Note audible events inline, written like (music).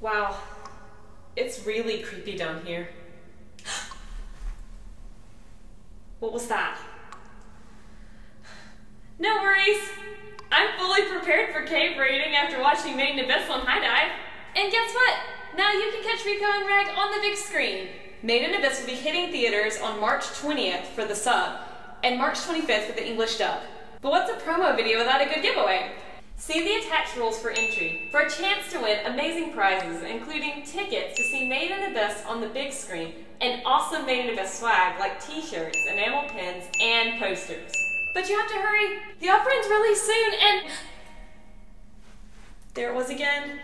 Wow, it's really creepy down here. (gasps) what was that? No worries. I'm fully prepared for cave raiding after watching Made in Abyss on HIDIVE. And guess what? Now you can catch Riko and Reg on the big screen. Made in Abyss will be hitting theaters on March 20th for the sub and March 25th for the English dub. But what's a promo video without a good giveaway? See the attached rules for entry for a chance to win amazing prizes, including tickets to see Made in Abyss on the big screen and awesome Made in Abyss swag like t-shirts, enamel pins, and posters. But you have to hurry. The offer ends really soon and... There it was again.